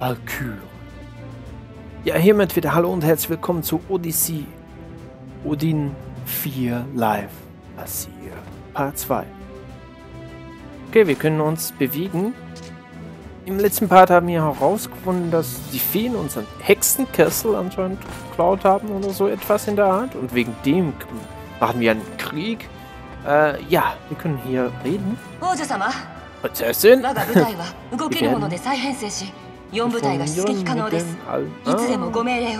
Valkyrie. Ja, hiermit wieder Hallo und herzlich willkommen zu Odyssey Odin 4 Live Asir Part 2. Okay, wir können uns bewegen. Im letzten Part haben wir herausgefunden, dass die Feen unseren Hexenkessel anscheinend geklaut haben oder so etwas in der Art. Und wegen dem machen wir einen Krieg. Äh, ja, wir können hier reden. Prinzessin? 我が部隊は動けるもので再編成し4部隊が出撃可能ですいつでもご命令を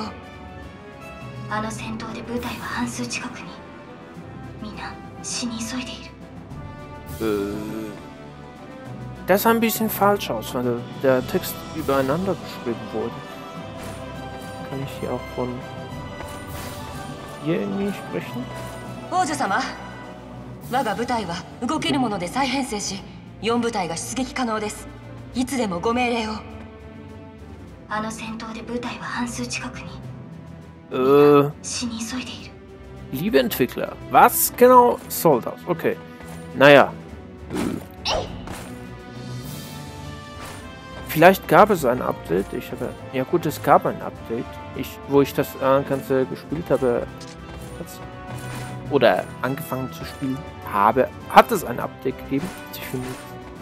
あの戦闘で部隊は半数近くに皆死に急いでいる Äh, das sah ein bisschen falsch aus, weil der Text übereinander geschrieben wurde. Kann ich hier auch von hier irgendwie sprechen? 王女様我が部隊は動けるもので再編成し4部隊が出撃可能ですいつでもご命令をあの戦闘で部隊は半数近くに Äh, 死に急いでいる liebe Entwickler, was genau soll das? Okay. Naja. Äh. Vielleicht gab es ein Update. Ich habe. Ja gut, es gab ein Update. Ich, wo ich das äh, Ganze gespielt habe. hat's- Oder angefangen zu spielen habe, hat es ein Update gegeben. Ich finde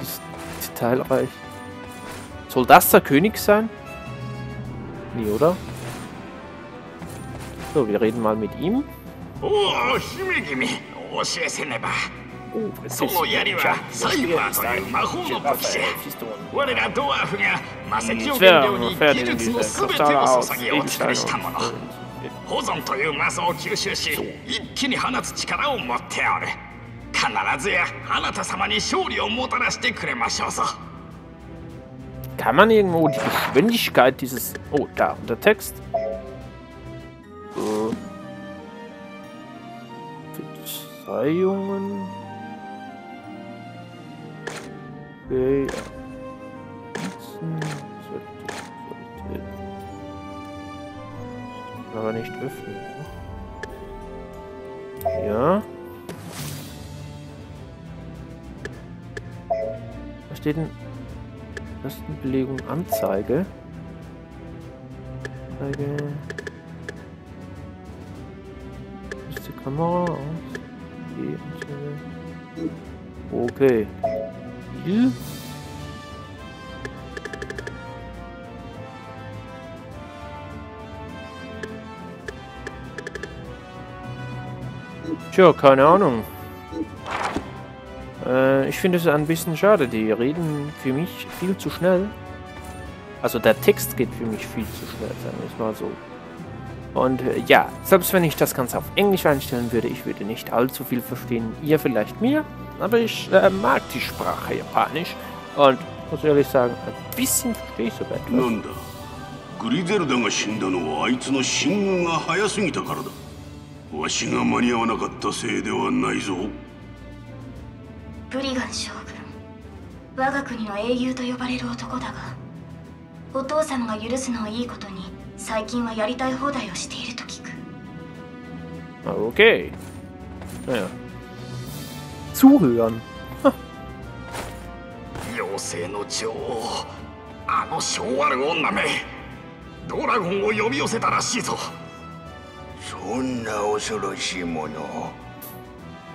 es detailreich. Soll das der König sein? Nee, oder? So, wir reden mal mit ihm. おお姫君教えせねば Oh, その槍はサイファーという魔法の武器じゃ我らドワーフが魔石を原料に技術の全てを注ぎお作りしたもの保存という魔素を吸収し一気に放つ力を持っておる必ずやあなた様に勝利をもたらしてくれましょうぞ kann man irgendwo die Geschwindigkeit dieses... Oh, da, der Text. Äh. Verzeihungen. Okay, ja. Aber nicht öffnen. ne? Ja. Was steht denn? Tastenbelegung Anzeige. Anzeige. Ist die Kamera aus? Okay. Spiel. Tja, keine Ahnung Äh, ich finde es ein bisschen schade. Die reden für mich viel zu schnell. Also der Text geht für mich viel zu schnell, sagen wir es mal so. Und äh, ja, selbst wenn ich das Ganze auf Englisch einstellen würde, ich würde nicht allzu viel verstehen. Ihr vielleicht mehr, aber ich äh, mag die Sprache Japanisch. Und muss ehrlich sagen, ein bisschen verstehe ich sogar etwas. なんだグリゼルダが死んだのはあいつの進軍が早すぎたからだわしが間に合わなかったせいではないぞ ブリガン将軍我が国の英雄と呼ばれる男だがお父様が許すのはいいことに最近はやりたい放題をしていると聞く Ah, Okay. Naja. Zuhören. 妖精の女王あの性悪女めドラゴンを呼び寄せたらしいぞそんな恐ろしいもの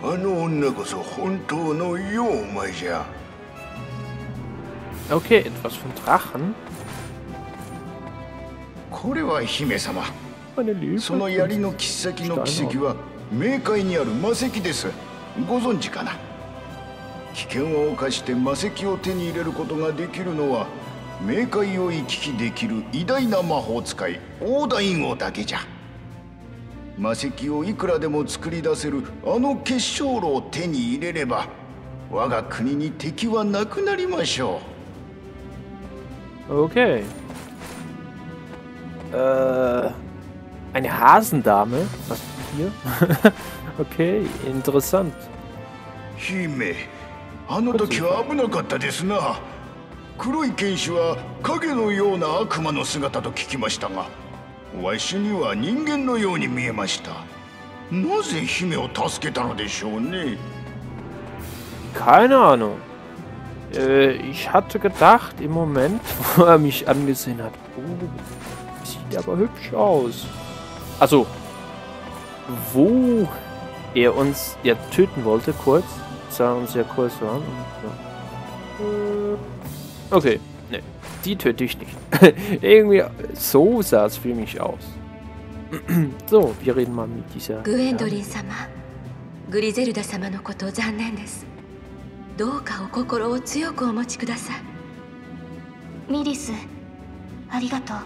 あの女こそ本当の妖魔じゃ Okay, etwas von Drachen. これは姫様.その槍の切っ先の奇跡は冥界にある魔石ですご存知かな？危険を冒して魔石を手に入れることができるのは冥界を行き来できる偉大な魔法使いオーダイン王だけじゃ魔石をいくらでも作り出せるあの結晶炉を手に入れれば我が国に敵はなくなりましょう Okay. Äh, eine Hasendame? Was ist hier? okay, interessant. 姫あの時は危なかったですな黒い剣士は影のような悪魔の姿と聞きましたがわしには人間のように見えましたなぜ姫を助けたのでしょうね Keine Ahnung. Äh, ich hatte gedacht, im Moment, wo er mich angesehen hat, oh, sieht aber hübsch aus. Also, wo er uns ja töten wollte, kurz, sah uns ja kurz an. Ja. Okay, ne, die töte ich nicht. Irgendwie, so sah es für mich aus. so, wir reden mal mit dieser... グエンドリン様グリゼルダ様のこと残念ですどうかお心を強くお持ちくださいミリスありがとう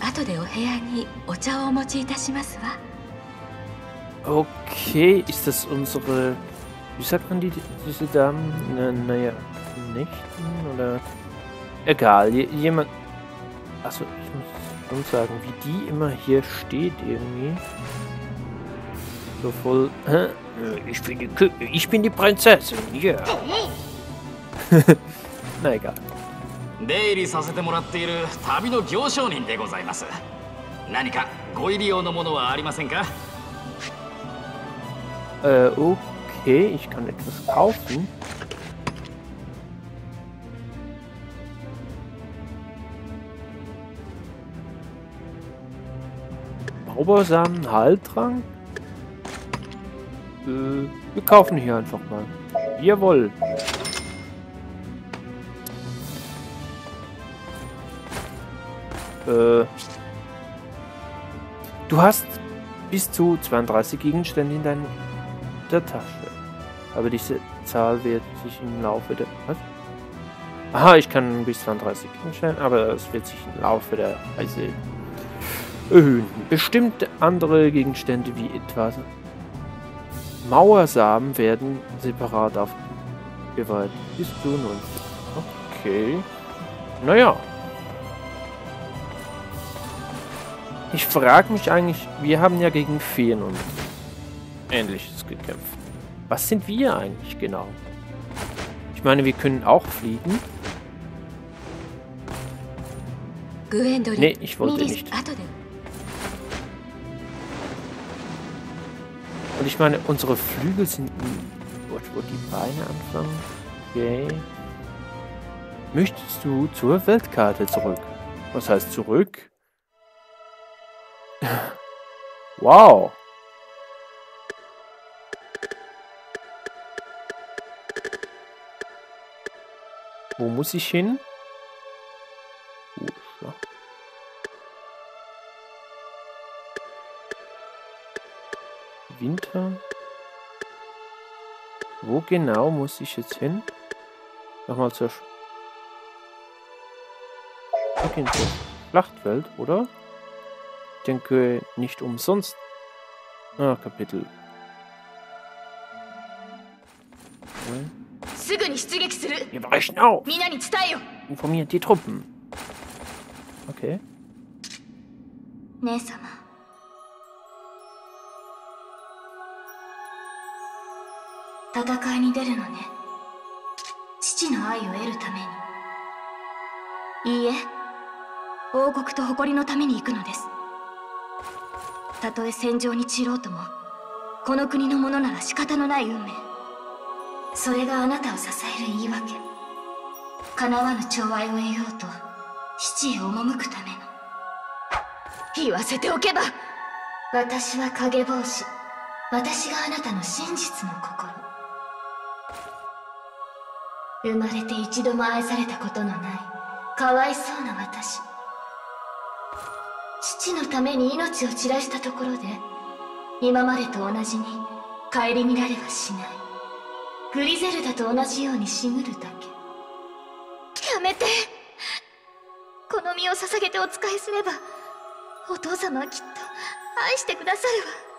後でお部屋にお茶をお持ちいたしますわ Okay, ist das unsere... Wie sagt man die, diese Damen? Na, naja, Nächten oder... Egal, jemand... Also, ich muss schon sagen, wie die immer hier steht irgendwie. So voll... Ich bin die, Kü ich bin die Prinzessin, ja. Yeah. Na egal. 出入りさせてもらっている旅の行商人でございます何かご入り用のものはありませんか Äh, okay, ich kann etwas kaufen. Baubersamen, Haltrang. Äh, wir kaufen hier einfach mal. Jawohl. Äh, du hast bis zu 32 Gegenstände in deiner Tasche. Aber diese Zahl wird sich im Laufe der... Was? Aha, ich kann bis 32 Gegenstände, aber es wird sich im Laufe der Reise erhöhen. Bestimmte andere Gegenstände wie etwa Mauersamen werden separat aufgeweiht. Bis zu 90. Okay. Naja. Ich frage mich eigentlich, wir haben ja gegen Feen und ähnliches gekämpft. Was sind wir eigentlich genau? Ich meine, wir können auch fliegen. Nee, ich wollte nicht. Und ich meine, unsere Flügel sind... Dort, wo die Beine anfangen. Okay. Möchtest du zur Weltkarte zurück? Was heißt zurück? wow. Wo muss ich hin? Winter. Wo genau muss ich jetzt hin? Nochmal zur Sch zur Schlachtwelt, oder? Ich denke nicht umsonst. Ah, Kapitel. Wir brechen auf. Informiert die Truppen. Okay. 姉様戦いに出るのね。父の愛を得るために。いいえ。王国と誇りのために行くのです。たとえ戦場に散ろうともこの国のものなら仕方のない運命。それがあなたを支える言い訳。叶わぬ寵愛を得ようと父へ赴くための。言わせておけば。私は影帽子私があなたの真実の心。生まれて一度も愛されたことのないかわいそうな私。父のために命を散らしたところで今までと同じに顧みられはしない。グリゼルダと同じようにしぐるだけ。やめて。この身を捧げてお仕えすればお父様はきっと愛してくださるわ。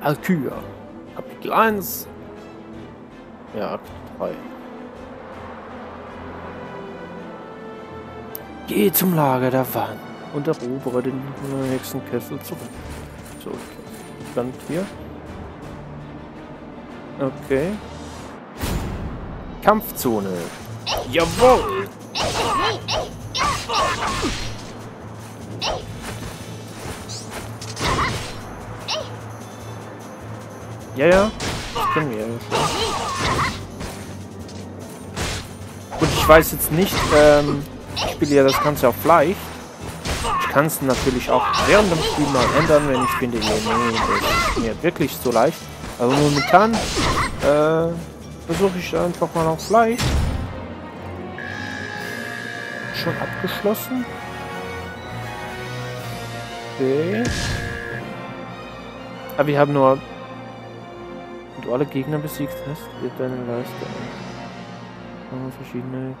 Alkyr. Kapitel 1. Ja, Akt 3. Geh zum Lager der Wand und erobere den Hexenkessel zurück. So, stand hier. Okay. Kampfzone. Jawohl! Ja, ja. Das kennen wir ja Gut, ich weiß jetzt nicht, ähm, ich spiele ja das Ganze auf leicht. Ich kann es natürlich auch während dem Spiel mal ändern, wenn ich finde, nee, nee, das ist mir wirklich so leicht. Aber momentan äh, versuche ich einfach mal auf leicht. Schon abgeschlossen. Okay. Aber wir haben nur... Du alle Gegner besiegt hast, wird deine Leiste an. verschiedene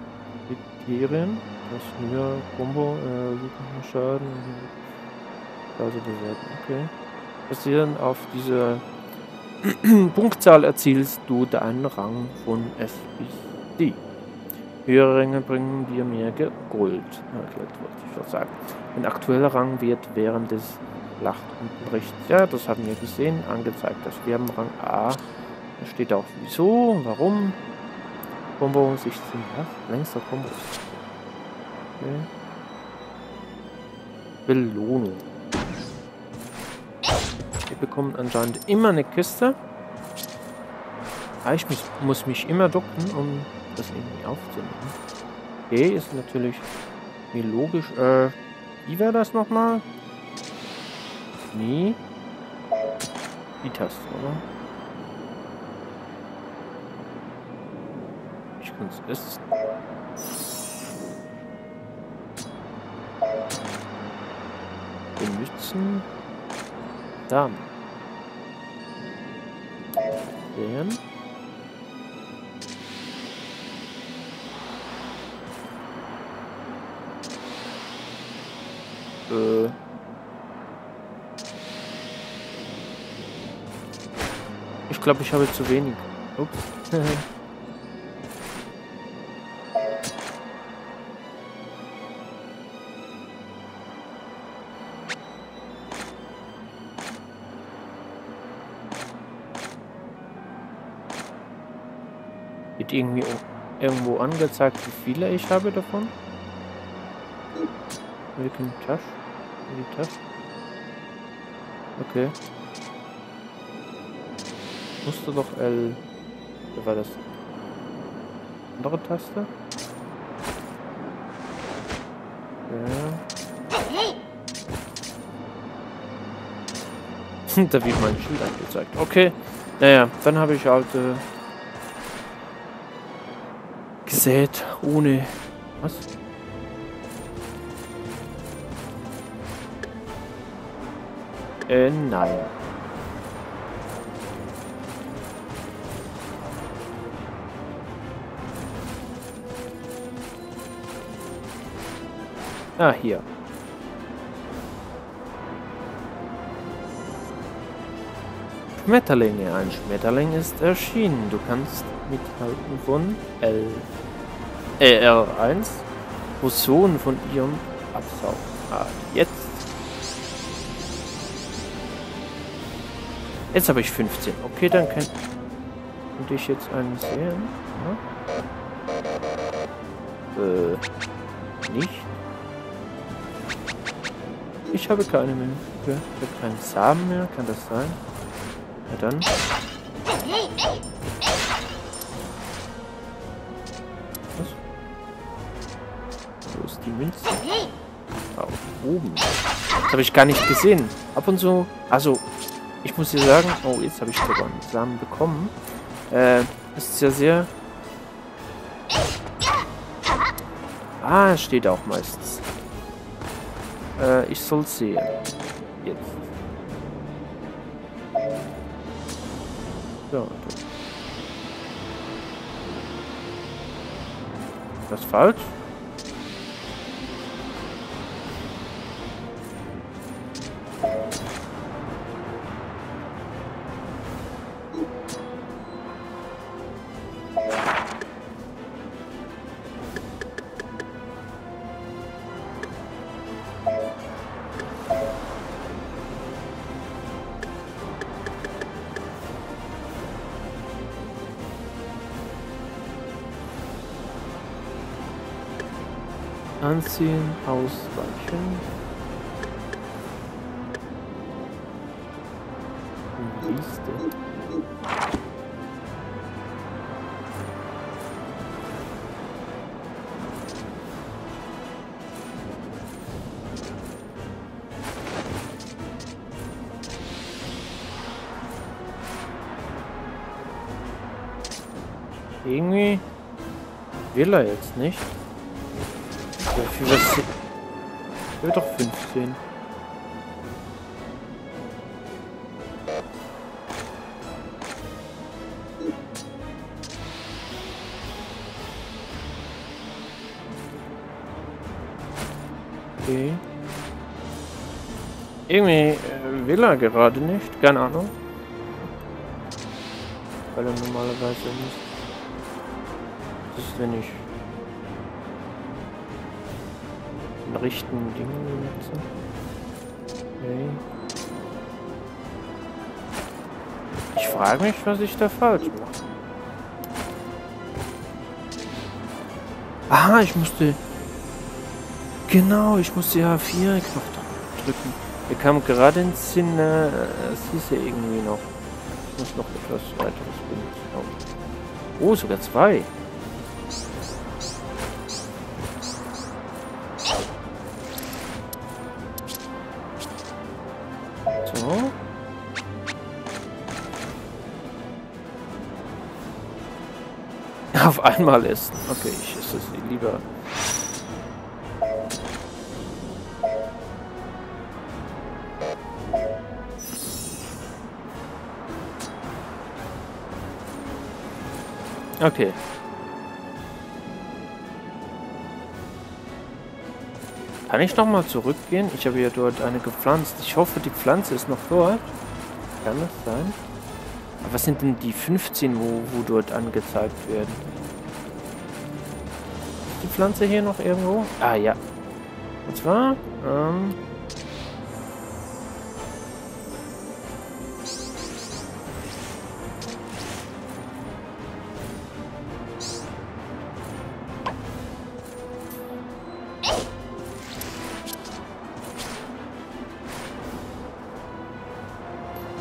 Kriterien. Das höher Combo, äh, Schaden. Also bewerten. Okay. Basierend auf diese Punktzahl erzielst du deinen Rang von S bis D. Höhere Ränge bringen dir mehr Gold. Okay, wollte ich schon sagen. Ein aktueller Rang wird während des Schlachtunterrichts, ja, das haben wir gesehen, angezeigt. Das wir haben Rang A. Da steht auch wieso, warum. Combo 16, was? Längster Combo. Okay. Belohnung. Wir bekommen anscheinend immer eine Kiste. Ah, ich muss, muss mich immer ducken, um das irgendwie aufzunehmen. Okay, ist natürlich wie logisch. Äh, wie wäre das nochmal? Nee. Die Taste, oder? Ich kann es benutzen. Dann. Den. Äh. Ich glaube, ich habe zu wenig. Ups. Wird irgendwie irgendwo angezeigt, wie viele ich habe davon? Welchen Tasch? Die Taste? Okay. Musste doch L. Da war das. Andere Taste? Ja. da wird mein Schild angezeigt. Okay. Naja, dann habe ich halt äh, gesät ohne. Was? Äh, nein. Ah, hier. Schmetterlinge. Ein Schmetterling ist erschienen. Du kannst mithalten von L. Äh, R1. Rosonen von ihrem Absaugen. Ah, jetzt Jetzt habe ich 15. Okay, dann kann, ich jetzt einen sehen. Ja? Äh, nicht. Ich habe keine mehr. Ich habe keinen Samen mehr. Kann das sein? Ja dann. Was? Wo ist die Münze? Da oben. Das habe ich gar nicht gesehen. Ab und zu. Also, ich muss hier sagen, oh, jetzt habe ich sogar einen Samen bekommen. Äh, das ist ja sehr... Ah, steht auch meistens. Äh, ich soll sehen. Jetzt. So, das falsch? Anziehen, ausweichen. Liste. Irgendwie will er jetzt nicht. Will doch 15. Okay. Irgendwie äh, will er gerade nicht. Keine Ahnung. Weil er normalerweise nicht. Das ist, wenn ich den richtigen Ding nutze. Okay. Ich frage mich, was ich da falsch mache. Aha, ich musste Genau, ich musste ja vier Knopf drücken. Wir kamen gerade ins Sinn, äh, es hieß ja irgendwie noch. Ich muss noch etwas weiteres benutzen. Oh, sogar zwei. Einmal essen. Okay, ich esse es lieber Okay. Kann ich nochmal zurückgehen? Ich habe ja dort eine gepflanzt. Ich hoffe, die Pflanze ist noch dort. Kann das sein? Aber was sind denn die 15, wo, wo dort angezeigt werden? Die Pflanze hier noch irgendwo? Ah, ja. Und zwar, ähm,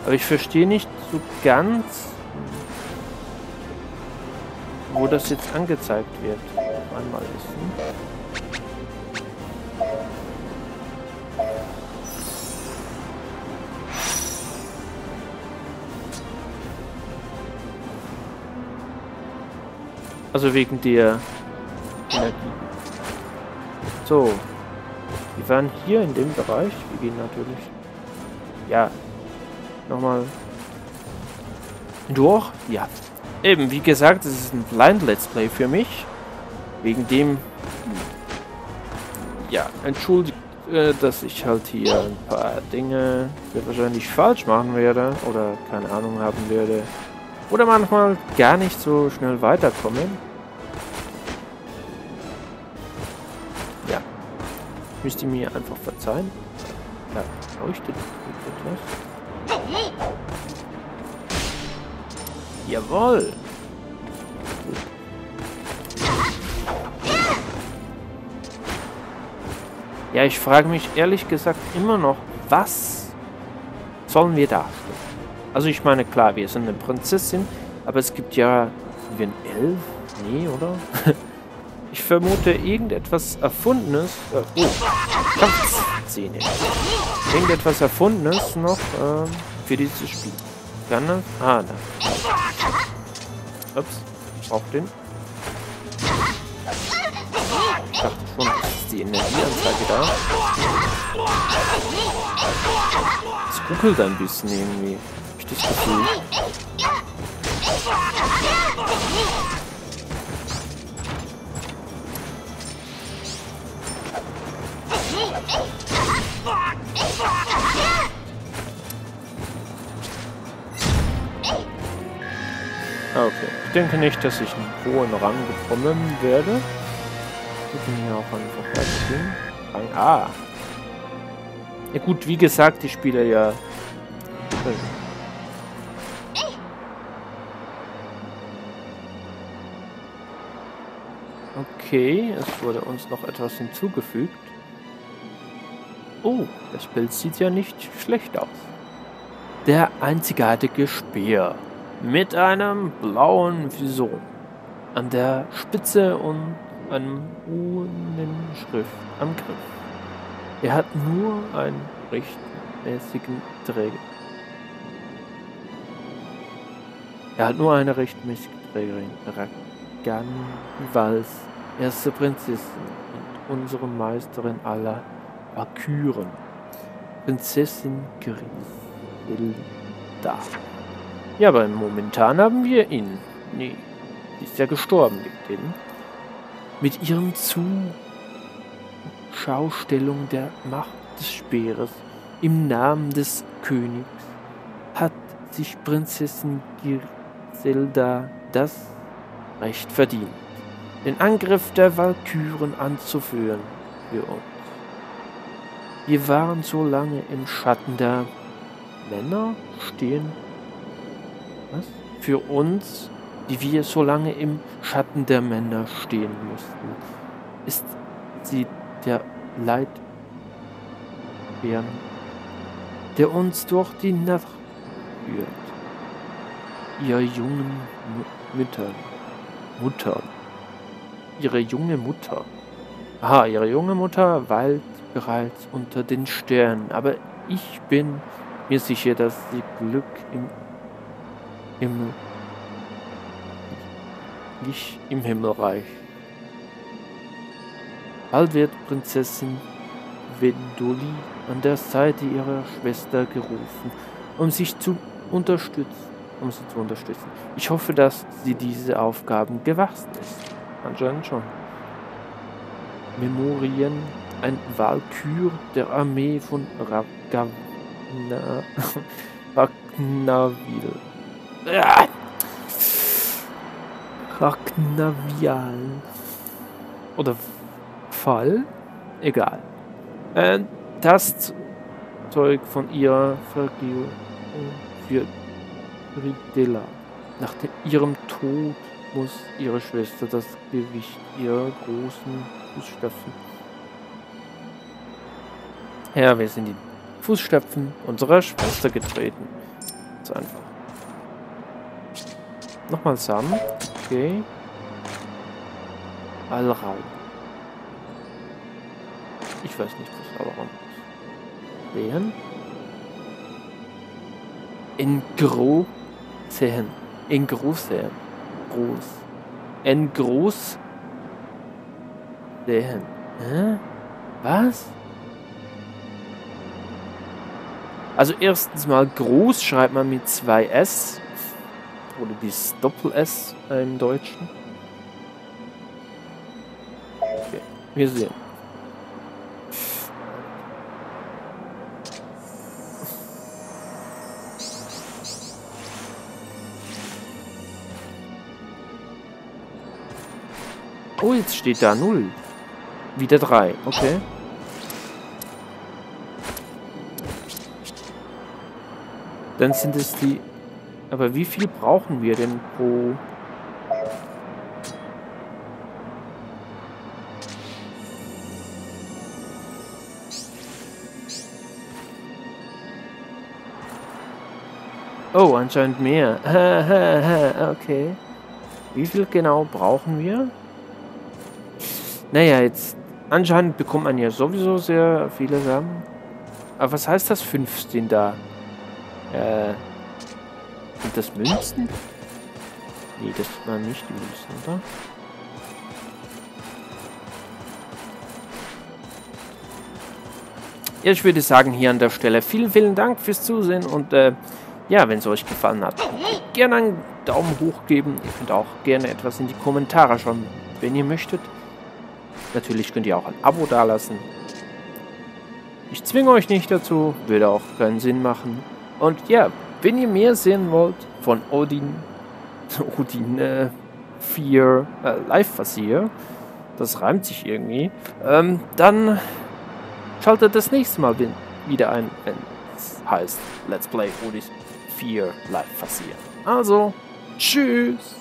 Aber ich verstehe nicht so ganz, wo das jetzt angezeigt wird. Einmal ist. Also wegen der Energie. So. Wir waren hier in dem Bereich. Wir gehen natürlich... Ja, nochmal durch. Ja, eben, wie gesagt, es ist ein Blind Let's Play für mich. Wegen dem, ja, entschuldigt, äh, dass ich halt hier ein paar Dinge wahrscheinlich falsch machen werde oder keine Ahnung haben werde. Oder manchmal gar nicht so schnell weiterkommen. Ja, müsst ihr mir einfach verzeihen. Ja, leuchtet etwas. Jawohl. Ja, ich frage mich ehrlich gesagt immer noch, was sollen wir da? Also ich meine, klar, wir sind eine Prinzessin, aber es gibt ja... Wir elf? Nee, oder? ich vermute irgendetwas Erfundenes. Äh, oh, Kampfszene. Irgendetwas Erfundenes noch äh, für dieses Spiel. Kann das? Ah, da. Ups, ich brauch den. Ich dachte schon, ist die Energieanzeige da. Es ruckelt ein bisschen irgendwie. Hab ich das Gefühl. Okay. Ich denke nicht, dass ich einen hohen Rang bekommen werde. Wir können hier auch einfach weitergehen. Rang A. Ja gut, wie gesagt, die Spieler ja... Okay, es wurde uns noch etwas hinzugefügt. Oh, das Bild sieht ja nicht schlecht aus. der einzigartige Speer mit einem blauen Vison an der Spitze und einem Runenschrift am Griff. Er hat nur einen rechtmäßigen Träger. Er hat nur eine rechtmäßige Trägerin, Ragan Vals, erste Prinzessin und unsere Meisterin aller Valkyren, Prinzessin Griselda. Ja, aber momentan haben wir ihn. Nee, ist ja gestorben, liegt Mit ihren Zuschaustellung der Macht des Speeres im Namen des Königs hat sich Prinzessin Griselda das Recht verdient, den Angriff der Walküren anzuführen für uns. Wir waren so lange im Schatten der Männer stehen. Was? Für uns, die wir so lange im Schatten der Männer stehen mussten, ist sie der Leitbären, der uns durch die Nacht führt. Ihr jungen Mütter, Mutter, ihre junge Mutter. Aha, ihre junge Mutter weilt bereits unter den Sternen, aber ich bin mir sicher, dass sie Glück im Himmel nicht im Himmelreich. Bald wird Prinzessin Vendoli an der Seite ihrer Schwester gerufen, um sich zu unterstützen, um sie zu unterstützen. Ich hoffe, dass sie diese Aufgaben gewachsen ist. Anscheinend schon. Memorien, ein Walkür der Armee von Ragavna Ragnavil. Ragnavial. Oder Fall? Egal. Äh, das Zeug von Vergehung für Ridella. Nach ihrem Tod muss ihre Schwester das Gewicht ihrer großen Fußstapfen. Ja, wir sind die Fußstapfen unserer Schwester getreten. So einfach. Nochmal Samen. Okay. Alraum. Ich weiß nicht, was Alraum ist. Sehen. In Großsehen. In Großsehen. Groß. In Groß. Sehen. Hä? Was? Also erstens mal groß schreibt man mit zwei S. Oder dieses Doppel-S im Deutschen. Okay, wir sehen. Oh, jetzt steht da 0. Wieder 3. Okay. Dann sind es die... Aber wie viel brauchen wir denn pro... Oh, anscheinend mehr. okay. Wie viel genau brauchen wir? Naja, jetzt... Anscheinend bekommt man ja sowieso sehr viele Sachen. Aber was heißt das 15 da? Äh. Das Münzen? Nee, das waren nicht die Münzen, oder? Ja, ich würde sagen, hier an der Stelle vielen, vielen Dank fürs Zusehen und äh, ja, wenn es euch gefallen hat, gerne einen Daumen hoch geben. Ihr könnt auch gerne etwas in die Kommentare schreiben, wenn ihr möchtet. Natürlich könnt ihr auch ein Abo dalassen. Ich zwinge euch nicht dazu, würde auch keinen Sinn machen. Und ja, wenn ihr mehr sehen wollt von Odin, Odin äh, 4 äh, Live-Versier, das reimt sich irgendwie, ähm, dann schaltet das nächste Mal wieder ein, wenn es heißt Let's Play Odin 4 Live-Versier. Also, tschüss!